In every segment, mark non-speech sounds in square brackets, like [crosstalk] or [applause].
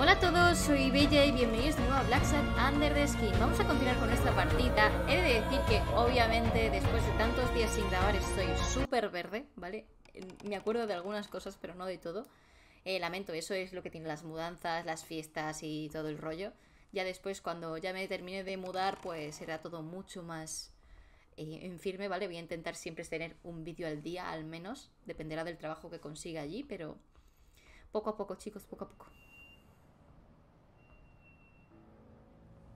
Hola a todos, soy Bella y bienvenidos de nuevo a Black Sat Under the Skin. Vamos a continuar con nuestra partida. He de decir que obviamente después de tantos días sin grabar estoy súper verde, ¿vale? Me acuerdo de algunas cosas, pero no de todo. Eh, lamento, eso es lo que tiene las mudanzas, las fiestas y todo el rollo. Ya después, cuando ya me termine de mudar, pues será todo mucho más eh, firme, ¿vale? Voy a intentar siempre tener un vídeo al día, al menos. Dependerá del trabajo que consiga allí, pero poco a poco, chicos, poco a poco.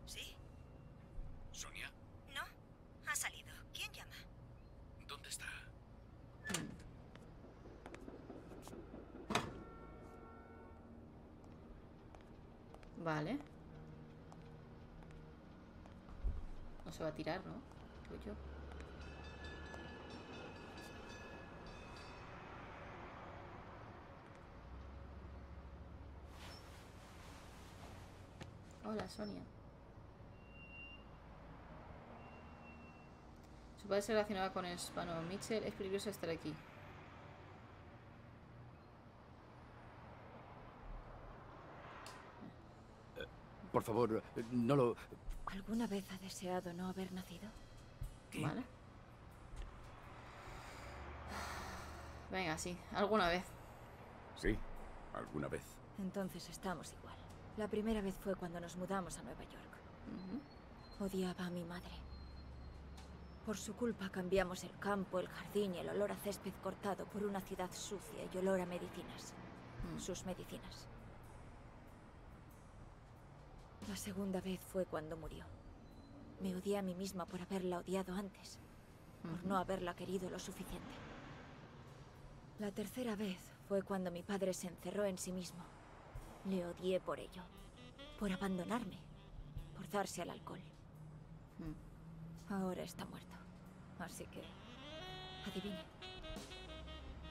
¿Sí? ¿Sonia? ¿No? Ha salido. ¿Quién llama? ¿Dónde está? Vale. No se va a tirar, ¿no? Digo yo. Hola, Sonia. Su padre se relacionaba con el hispano. Mitchell, es peligroso estar aquí. Por favor, no lo... ¿Alguna vez ha deseado no haber nacido? Vale. Venga, sí, alguna vez. Sí, alguna vez. Entonces estamos igual. La primera vez fue cuando nos mudamos a Nueva York. Odiaba a mi madre. Por su culpa cambiamos el campo, el jardín y el olor a césped cortado por una ciudad sucia y olor a medicinas. Mm. Sus medicinas. La segunda vez fue cuando murió. Me odié a mí misma por haberla odiado antes, por no haberla querido lo suficiente. La tercera vez fue cuando mi padre se encerró en sí mismo. Le odié por ello, por abandonarme, por darse al alcohol. Mm. Ahora está muerto. Así que... Adivine.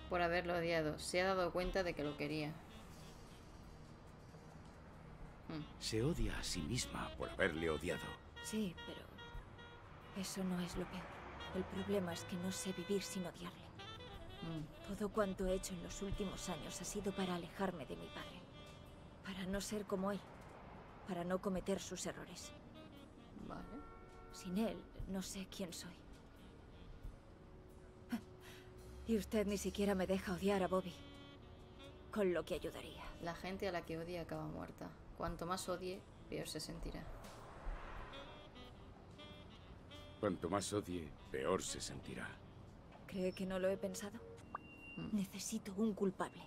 Por haberlo odiado. Se ha dado cuenta de que lo quería. Se odia a sí misma por haberle odiado. Sí, pero... Eso no es lo peor. El problema es que no sé vivir sin odiarle. Mm. Todo cuanto he hecho en los últimos años ha sido para alejarme de mi padre. Para no ser como él. Para no cometer sus errores. Vale. Sin él, no sé quién soy. Y usted ni siquiera me deja odiar a Bobby. Con lo que ayudaría. La gente a la que odia acaba muerta. Cuanto más odie, peor se sentirá. Cuanto más odie, peor se sentirá. ¿Cree que no lo he pensado? Mm. Necesito un culpable.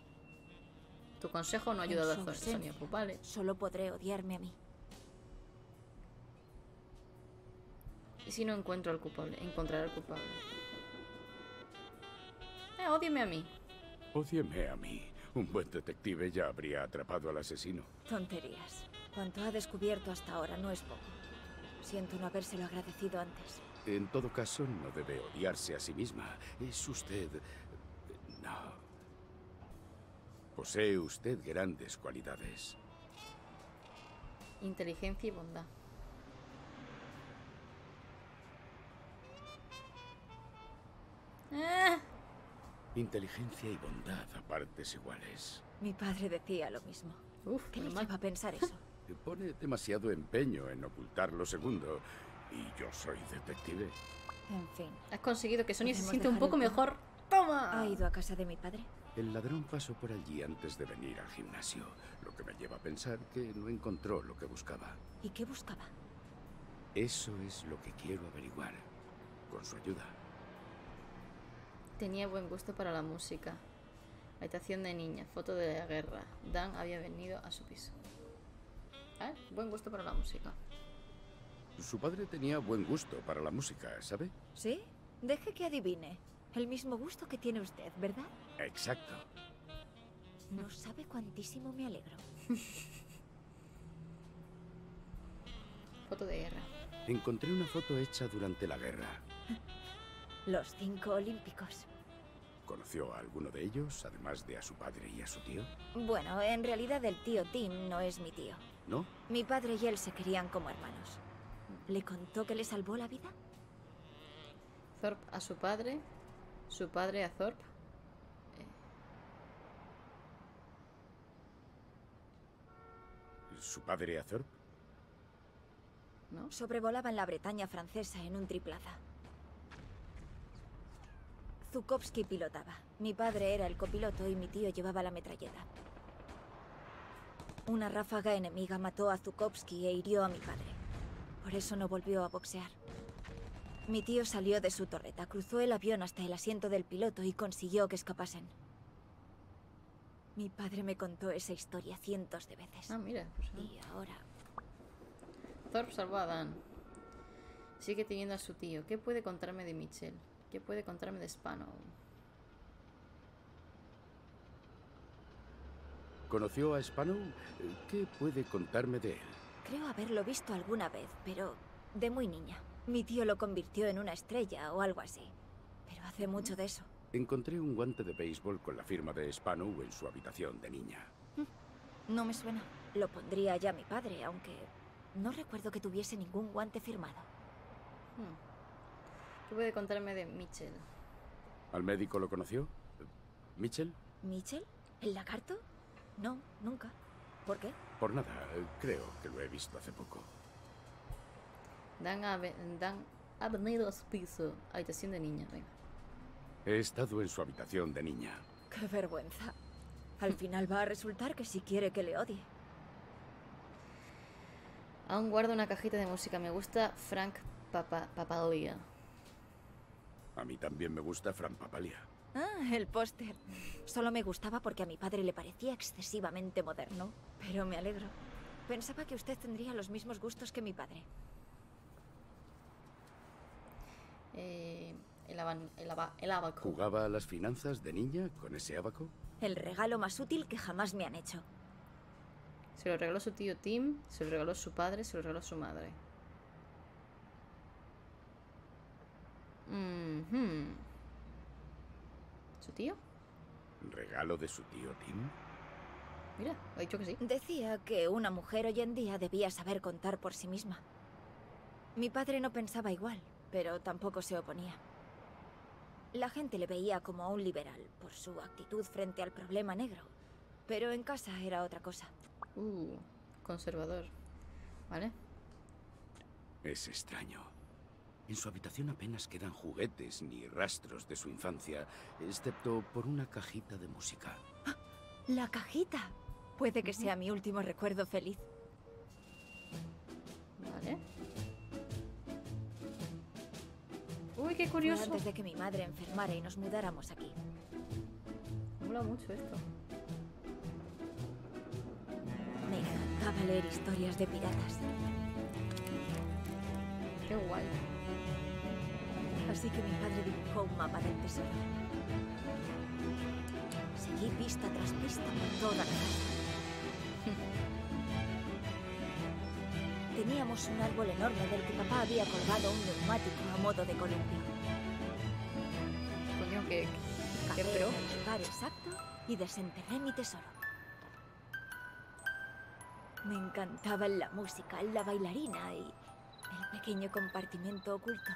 Tu consejo no ha ayudado a Sonia Pupale. Solo podré odiarme a mí. ¿Y si no encuentro al culpable? Encontraré al culpable. Eh, ódieme a mí. Ódieme a mí. Un buen detective ya habría atrapado al asesino. Tonterías. Cuanto ha descubierto hasta ahora no es poco. Siento no habérselo agradecido antes. En todo caso, no debe odiarse a sí misma. Es usted... No. Posee usted grandes cualidades. Inteligencia y bondad. Ah, Inteligencia y bondad a partes iguales. Mi padre decía lo mismo. uf, ¿Qué le lleva a pensar eso? [laughs] Pone demasiado empeño en ocultar lo segundo. Y yo soy detective. En fin. Has conseguido que Sonia se ¿Podemos siente un poco mejor. ¡Toma! ¿Ha ido a casa de mi padre? El ladrón pasó por allí antes de venir al gimnasio, lo que me lleva a pensar que no encontró lo que buscaba. ¿Y qué buscaba? Eso es lo que quiero averiguar, con su ayuda. Tenía buen gusto para la música. Habitación de niña, foto de la guerra. Dan había venido a su piso. ¿Eh? Buen gusto para la música. Su padre tenía buen gusto para la música, ¿sabe? ¿Sí? Deje que adivine. El mismo gusto que tiene usted, ¿verdad? Exacto. No sabe cuantísimo me alegro. [laughs] Foto de guerra. Encontré una foto hecha durante la guerra. [laughs] Los cinco olímpicos. ¿Conoció a alguno de ellos, además de a su padre y a su tío? Bueno, en realidad el tío Tim no es mi tío. ¿No? Mi padre y él se querían como hermanos. ¿Le contó que le salvó la vida? Thorpe a su padre. Su padre a Thorpe. ¿Su padre Azor? ¿No? Sobrevolaban la Bretaña francesa en un triplaza. Zukovsky pilotaba. Mi padre era el copiloto y mi tío llevaba la metralleta. Una ráfaga enemiga mató a Zukovsky e hirió a mi padre. Por eso no volvió a boxear. Mi tío salió de su torreta, cruzó el avión hasta el asiento del piloto y consiguió que escapasen. Mi padre me contó esa historia cientos de veces. Ah, mira. pues, ah. Y ahora Thorpe salvó a Dan. Sigue teniendo a su tío. ¿Qué puede contarme de Mitchell? ¿Qué puede contarme de Spano? ¿Conoció a Spanow? ¿Qué puede contarme de él? Creo haberlo visto alguna vez, pero de muy niña. Mi tío lo convirtió en una estrella o algo así. Pero hace mucho de eso. Encontré un guante de béisbol con la firma de Spanow en su habitación de niña. No me suena. Lo pondría ya mi padre, aunque no recuerdo que tuviese ningún guante firmado. Hmm. ¿Qué puede contarme de Mitchell? ¿Al médico lo conoció? ¿Mitchell? ¿Mitchell? ¿El lagarto? No, nunca. ¿Por qué? Por nada, creo que lo he visto hace poco. Dan ha, ve- Dan ha venido a su piso. Habitación de niña, venga. He estado en su habitación de niña. Qué vergüenza. Al final va a resultar que sí quiere que le odie. Aún guardo una cajita de música. Me gusta Frank Papa Papalia. A mí también me gusta Fran Papalia. Ah, el póster. Solo me gustaba porque a mi padre le parecía excesivamente moderno. Pero me alegro. Pensaba que usted tendría los mismos gustos que mi padre. Eh, el, aban- el, aba- el abaco. ¿Jugaba a las finanzas de niña con ese abaco? El regalo más útil que jamás me han hecho. Se lo regaló su tío Tim, se lo regaló su padre, se lo regaló su madre. ¿Su tío? ¿Regalo de su tío Tim? Mira, ha dicho que sí. Decía que una mujer hoy en día debía saber contar por sí misma. Mi padre no pensaba igual, pero tampoco se oponía. La gente le veía como a un liberal por su actitud frente al problema negro, pero en casa era otra cosa. Uh, conservador. ¿Vale? Es extraño. En su habitación apenas quedan juguetes ni rastros de su infancia, excepto por una cajita de música. La cajita. Puede que sea mi último recuerdo feliz. Vale. Uy, qué Fue curioso. antes de que mi madre enfermara y nos mudáramos aquí. Mola mucho esto. Me encantaba leer historias de piratas. Qué guay. Así que mi padre dibujó un mapa del tesoro. Seguí pista tras pista por toda la casa. Teníamos un árbol enorme del que papá había colgado un neumático a modo de columpio. Coño, que. Cavé pro. el lugar exacto y desenterré mi tesoro. Me encantaba la música, la bailarina y pequeño compartimento oculto.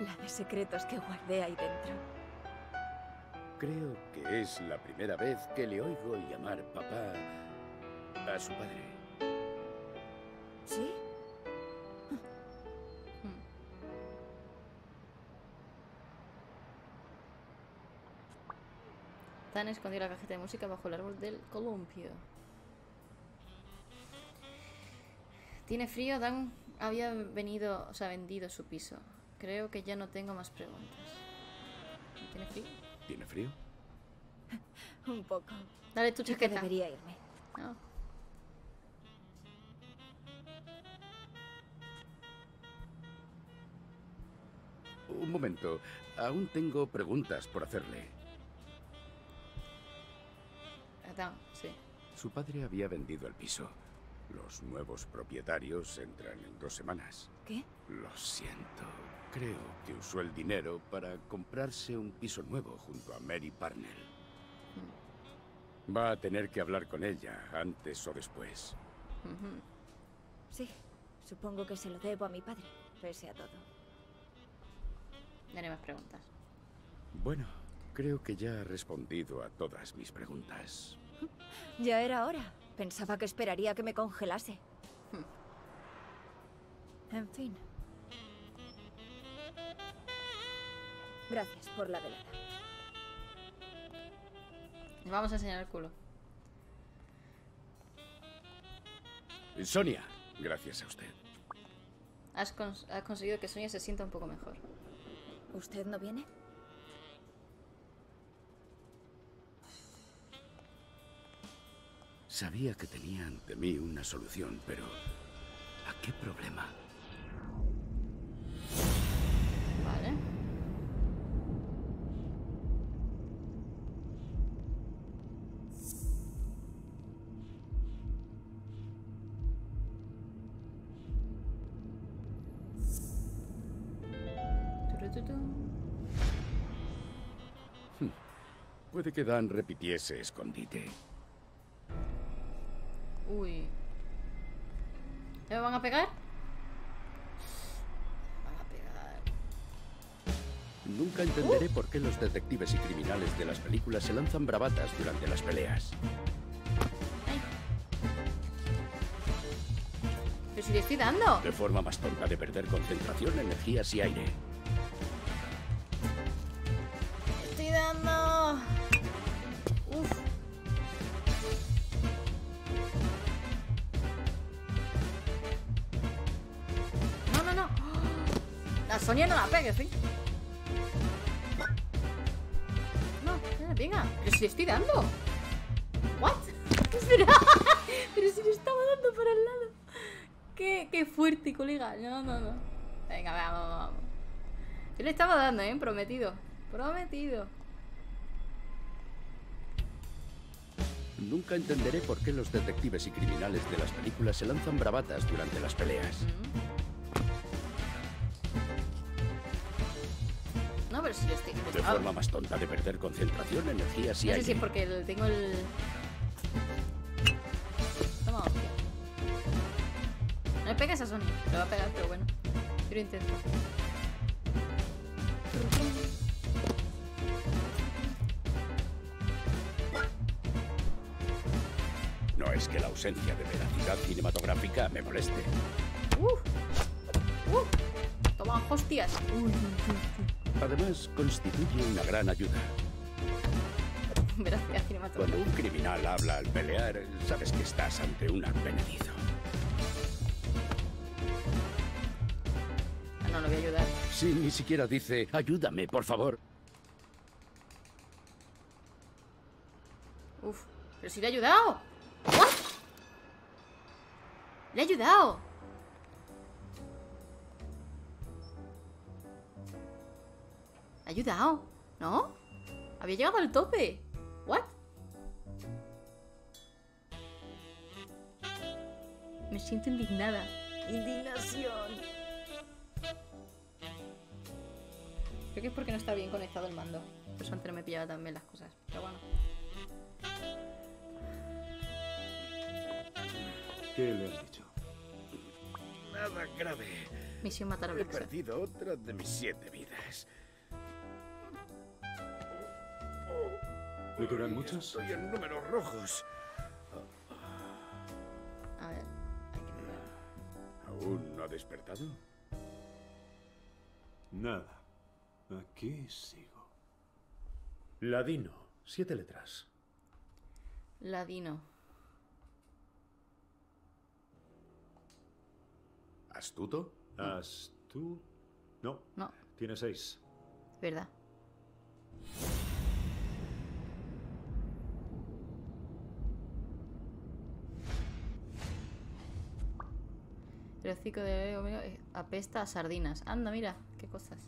La de secretos que guardé ahí dentro. Creo que es la primera vez que le oigo llamar papá a su padre. ¿Sí? Dan escondió la cajita de música bajo el árbol del columpio. Tiene frío, Dan había venido, o sea, vendido su piso. Creo que ya no tengo más preguntas. ¿Tiene frío? ¿Tiene frío? [laughs] Un poco. Dale tu chaqueta. debería irme. Ah. Un momento. Aún tengo preguntas por hacerle. Dan, sí. Su padre había vendido el piso. Los nuevos propietarios entran en dos semanas. ¿Qué? Lo siento. Creo que usó el dinero para comprarse un piso nuevo junto a Mary Parnell. Va a tener que hablar con ella antes o después. Sí. Supongo que se lo debo a mi padre, pese a todo. No más preguntas. Bueno, creo que ya ha respondido a todas mis preguntas. Ya era hora. Pensaba que esperaría que me congelase. En fin. Gracias por la velada. Le vamos a enseñar el culo. Sonia, gracias a usted. Has, cons- has conseguido que Sonia se sienta un poco mejor. ¿Usted no viene? Sabía que tenía ante mí una solución, pero ¿a qué problema? Vale. Turututu. Puede que Dan repitiese escondite. Uy. ¿Me van a pegar? Me van a pegar. Nunca entenderé por qué los detectives y criminales de las películas se lanzan bravatas durante las peleas. Ay. Pero si le estoy dando. De forma más tonta de perder concentración, energías y aire. Sonia no la pegue, sí. No, venga, venga. Pero si le estoy dando. What? [laughs] Espera. Pero si le estaba dando para el lado. Qué, qué fuerte, colega. No, no, no. Venga, vamos, vamos. Yo le estaba dando, ¿eh? Prometido. Prometido. Nunca entenderé por qué los detectives y criminales de las películas se lanzan bravatas durante las peleas. No, si estoy... Ah, forma más tonta de perder concentración, energías y No si es porque tengo el... Toma, hostia. No le pegues a Sony. Le va a pegar, pero bueno. Yo lo intento. No es que la ausencia de veracidad cinematográfica me moleste. ¡Uh! ¡Uh! Toma, hostias. Uy, uy, uy, Además, constituye una gran ayuda. Gracias. Cuando un criminal habla al pelear, sabes que estás ante un advenedizo. Ah, no, lo voy a ayudar. Si ni siquiera dice, ayúdame, por favor. Uf. Pero si le he ayudado. ¿What? Le he ayudado. Ayudado. ¿No? Había llegado al tope. ¿What? Me siento indignada. Indignación. Creo que es porque no está bien conectado el mando. Por eso antes no me pillaba tan bien las cosas. Pero bueno. ¿Qué le han dicho? Nada grave. Misión matar a He perdido otra de mis siete vidas. ¿Le quedan muchas? Estoy en números rojos. A ver, hay que mirar. ¿Aún no ha despertado? Nada. Aquí sigo. Ladino, siete letras. Ladino. ¿Astuto? ¿Has tú? No. No, Tiene seis. verdad. El hocico de Omega eh, apesta a sardinas. Anda, mira, qué cosas.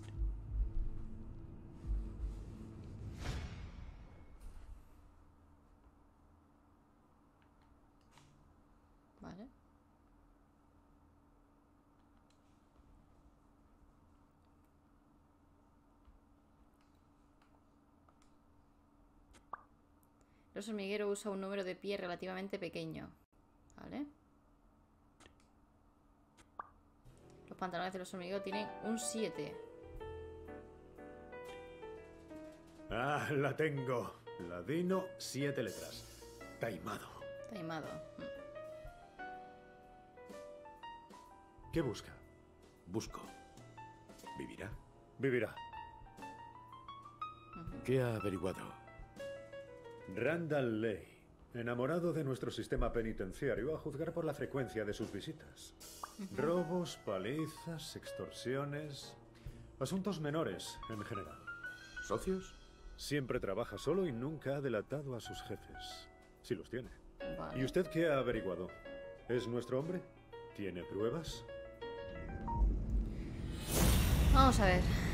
Vale. El oso hormiguero usa un número de pie relativamente pequeño. ¿Vale? Los pantalones del oso hormiguero tienen un 7. Ah, la tengo. Ladino, siete letras. taimado. Taimado. ¿Qué busca? Busco. ¿Vivirá? Vivirá. ¿Qué ha averiguado? Randall Lay, enamorado de nuestro sistema penitenciario, a juzgar por la frecuencia de sus visitas. Robos, palizas, extorsiones. Asuntos menores, en general. ¿Socios? Siempre trabaja solo y nunca ha delatado a sus jefes. Si los tiene. Vale. ¿Y usted qué ha averiguado? ¿Es nuestro hombre? ¿Tiene pruebas? Vamos a ver.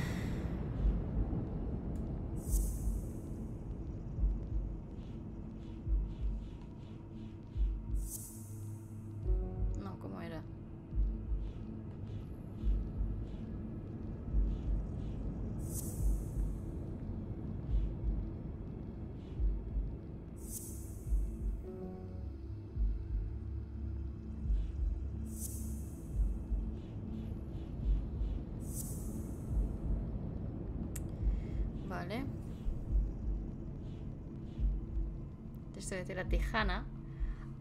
Esto de tela tejana.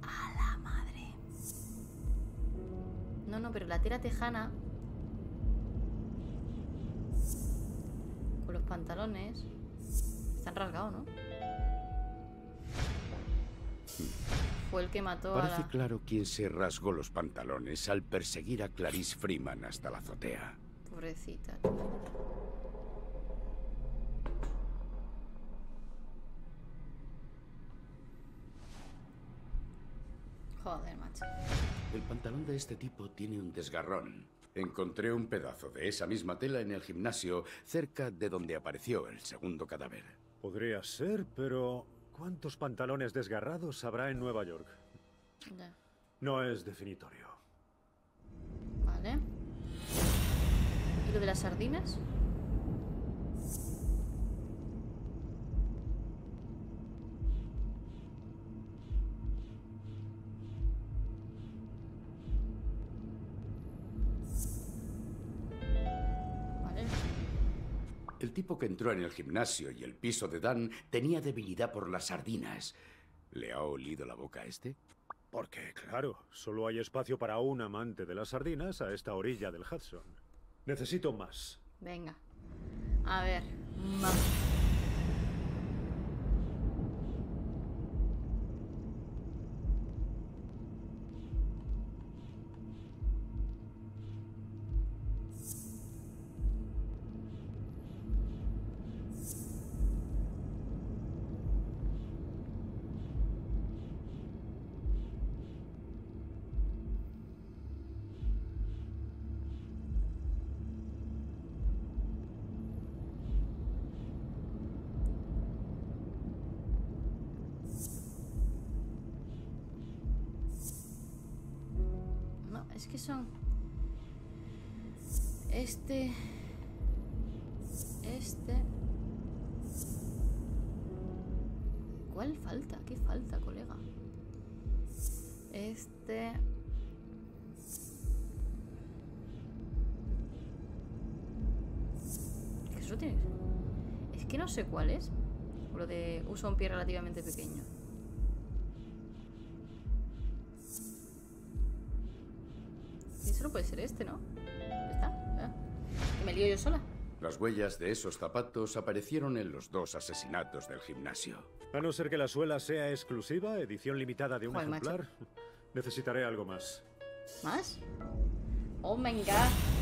A la madre. No, no, pero la tela tejana. Con los pantalones. Están rasgados, ¿no? Fue el que mató a Parece la... claro quién se rasgó los pantalones al perseguir a Clarice Freeman hasta la azotea. Pobrecita. tío. Joder, macho. El pantalón de este tipo tiene un desgarrón. Encontré un pedazo de esa misma tela en el gimnasio, cerca de donde apareció el segundo cadáver. Podría ser, pero ¿cuántos pantalones desgarrados habrá en Nueva York? Ya. No es definitorio. Vale. ¿Y lo de las sardinas? Que entró en el gimnasio y el piso de Dan tenía debilidad por las sardinas. ¿Le ha olido la boca a este? Porque, claro, solo hay espacio para un amante de las sardinas a esta orilla del Hudson. Necesito más. Venga. A ver. ma- son. Este. Este. ¿Cuál falta? ¿Qué falta, colega? Este. ¿Qué eso tiene? Es que no sé cuál es. Lo de usa un pie relativamente pequeño. No puede ser este, ¿no? Está. me lío yo sola. Las huellas de esos zapatos aparecieron en los dos asesinatos del gimnasio. A no ser que la suela sea exclusiva, edición limitada de un Joder, macho. ejemplar, necesitaré algo más. ¿Más? Oh my god.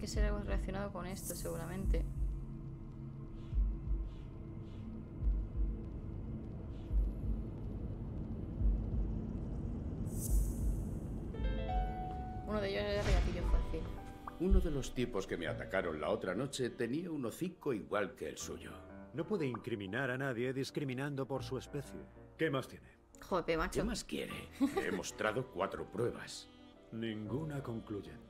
Que ser algo relacionado con esto, seguramente. Uno de ellos era de gatillo fácil. Uno de los tipos que me atacaron la otra noche tenía un hocico igual que el suyo. No puede incriminar a nadie discriminando por su especie. ¿Qué más tiene? Joder, ¿Qué macho. más quiere? Le he mostrado cuatro pruebas. [laughs] Ninguna concluyente.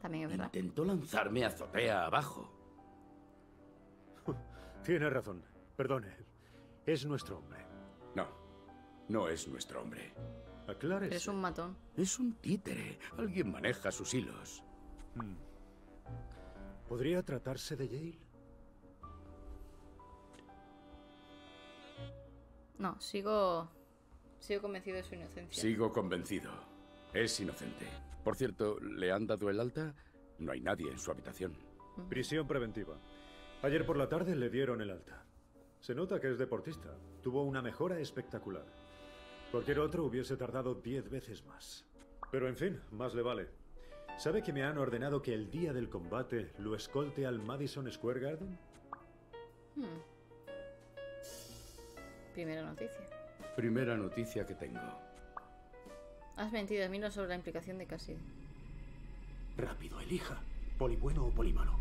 También es verdad. Intentó lanzarme azotea abajo. [laughs] Tiene razón. Perdone. Es nuestro hombre. No, no es nuestro hombre. Aclárese. Eres un matón. Es un títere. Alguien maneja sus hilos. ¿Podría tratarse de Yale? No, sigo. Sigo convencido de su inocencia. Sigo convencido. Es inocente. Por cierto, ¿le han dado el alta? No hay nadie en su habitación. Prisión preventiva. Ayer por la tarde le dieron el alta. Se nota que es deportista. Tuvo una mejora espectacular. Cualquier otro hubiese tardado diez veces más. Pero en fin, más le vale. ¿Sabe que me han ordenado que el día del combate lo escolte al Madison Square Garden? Hmm. Primera noticia. Primera noticia que tengo. Has mentido a mí no sobre la implicación de Cassidy. Rápido, elija. Poli bueno o poli malo.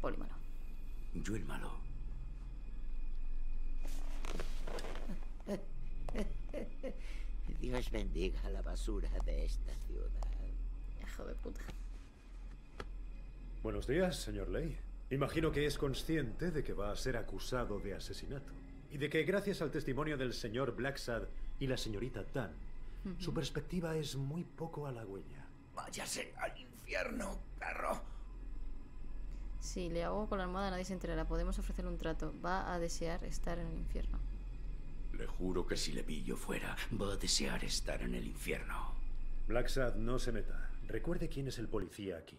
Polímano. Yo el malo. [laughs] Dios bendiga la basura de esta ciudad. Hijo de puta. Buenos días, señor Ley. Imagino que es consciente de que va a ser acusado de asesinato. Y de que gracias al testimonio del señor Blacksad y la señorita Tan, su perspectiva es muy poco halagüeña. Váyase al infierno, perro. Si le hago con la almohada nadie se enterará. Podemos ofrecerle un trato. Va a desear estar en el infierno. Le juro que si le pillo fuera, va a desear estar en el infierno. Blacksad, no se meta. Recuerde quién es el policía aquí.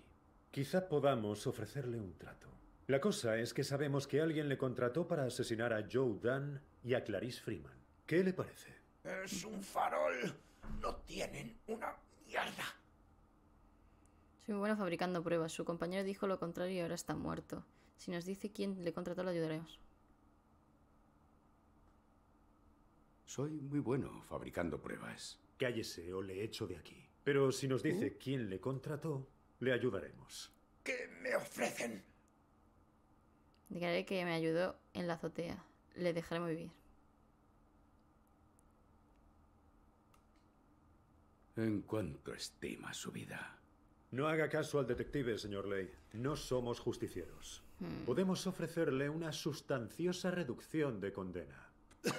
Quizá podamos ofrecerle un trato. La cosa es que sabemos que alguien le contrató para asesinar a Joe Dunn y a Clarice Freeman. ¿Qué le parece? Es un farol. No tienen una mierda. Soy muy bueno fabricando pruebas. Su compañero dijo lo contrario y ahora está muerto. Si nos dice quién le contrató, lo ayudaremos. Soy muy bueno fabricando pruebas. Cállese o le echo de aquí. Pero si nos dice quién le contrató, le ayudaremos. ¿Qué me ofrecen? Declararé que me ayudó en la azotea. Le dejaremos vivir. ¿En cuánto estima su vida? No haga caso al detective, señor Ley. No somos justicieros. Podemos ofrecerle una sustanciosa reducción de condena. [coughs]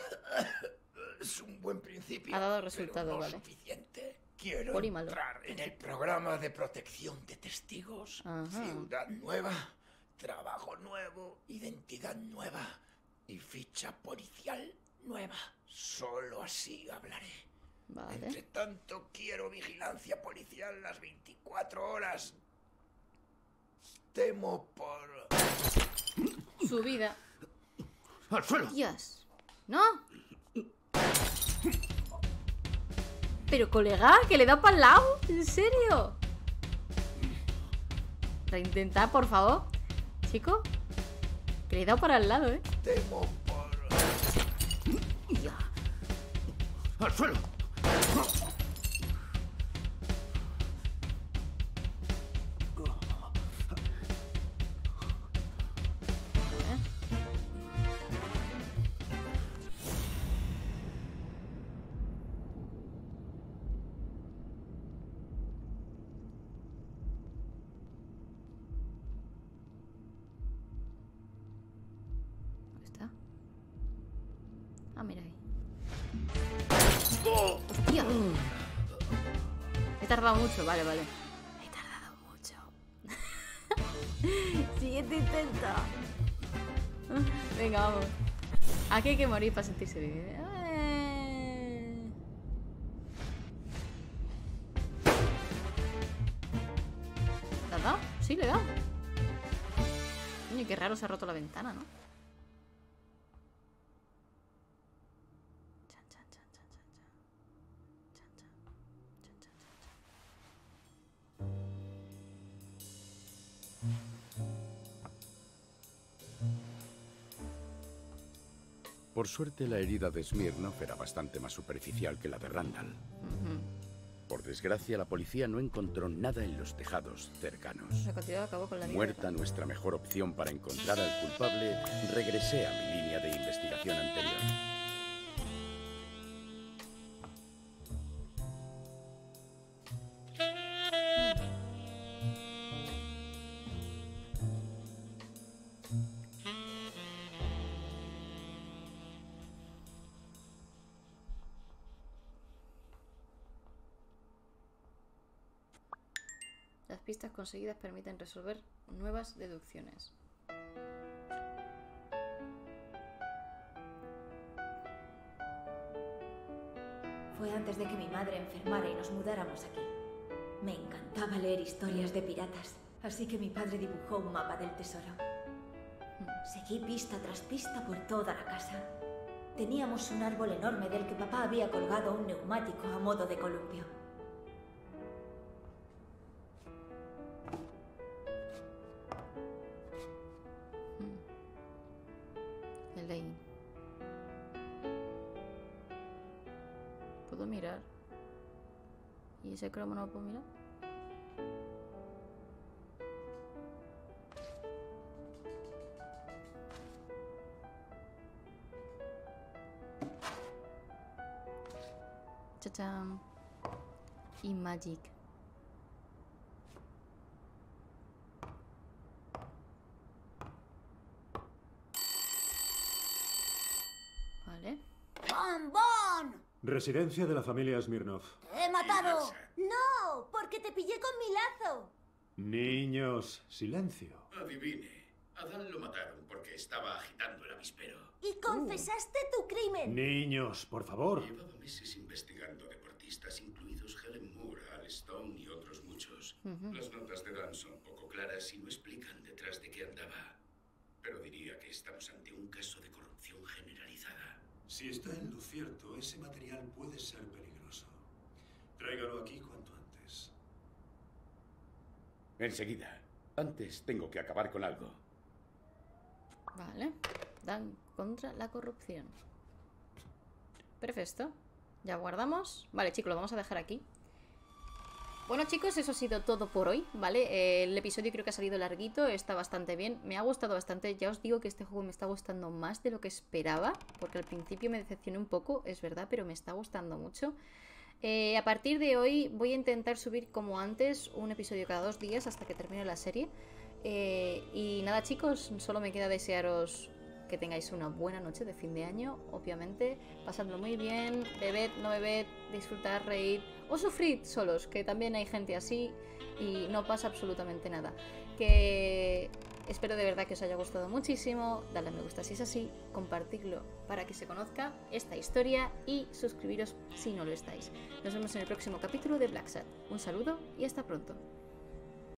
Es un buen principio. Ha dado pero resultado, no vale. suficiente. Quiero entrar en el programa de protección de testigos. Ajá. Ciudad nueva, trabajo nuevo, identidad nueva y ficha policial nueva. Solo así hablaré. Entre Vale. tanto, quiero vigilancia policial las 24 horas. Temo por... Su vida. ¡Al suelo! Dios. ¿No? Pero colega, que le da para el lado. ¿En serio? Reintentad, por favor. Chico. Que le he dado para el lado, ¿eh? Temo por... ¡Al suelo! He tardado mucho, vale, vale. He tardado mucho. [laughs] Siguiente intento. Venga, vamos. Aquí hay que morir para sentirse bien. Eh. ¿Le dado? Sí, le he dado. Qué raro se ha roto la ventana, ¿no? Por suerte, la herida de Smirnov era bastante más superficial que la de Randall. Por desgracia, la policía no encontró nada en los tejados cercanos. Acabó con la. Muerta nuestra mejor opción para encontrar al culpable, regresé a mi línea de investigación anterior. Pistas conseguidas permiten resolver nuevas deducciones. Fue antes de que mi madre enfermara y nos mudáramos aquí. Me encantaba leer historias de piratas, así que mi padre dibujó un mapa del tesoro. Seguí pista tras pista por toda la casa. Teníamos un árbol enorme del que papá había colgado un neumático a modo de columpio. ¿Y ese cromo no lo puedo mirar? Chacham. Y Magic. Vale. ¡Bon, bon! Residencia de la familia Smirnov. ¡Te he matado! ¡No! Porque te pillé con mi lazo. Niños, silencio. Adivine. Adán lo mataron porque estaba agitando el avispero. Y confesaste tu crimen. Niños, por favor. Llevaba meses investigando deportistas, incluidos Helen Moore, Al Stone y otros muchos. Las notas de Dan son poco claras y no explican detrás de qué andaba. Pero diría que estamos ante un caso de corrupción generalizada. Si está en lo cierto, ese material puede ser peligroso. Tráigalo aquí cuanto. Enseguida. Antes tengo que acabar con algo. Vale. Dan contra la corrupción. Perfecto. Ya guardamos. Vale, chicos, lo vamos a dejar aquí. Bueno, chicos, eso ha sido todo por hoy, ¿vale? Eh, el episodio creo que ha salido larguito, está bastante bien. Me ha gustado bastante. Ya os digo que este juego me está gustando más de lo que esperaba. Porque al principio me decepcioné un poco, es verdad, pero me está gustando mucho. Eh, a partir de hoy voy a intentar subir como antes un episodio cada dos días hasta que termine la serie. Eh, y nada chicos, solo me queda desearos que tengáis una buena noche de fin de año, obviamente, pasadlo muy bien, bebed, no bebed, disfrutar, reír o sufrir solos, que también hay gente así y no pasa absolutamente nada. Que espero de verdad que os haya gustado muchísimo, dadle a me gusta si es así, compartirlo para que se conozca esta historia y suscribiros si no lo estáis. Nos vemos en el próximo capítulo de Black Sat. Un saludo y hasta pronto.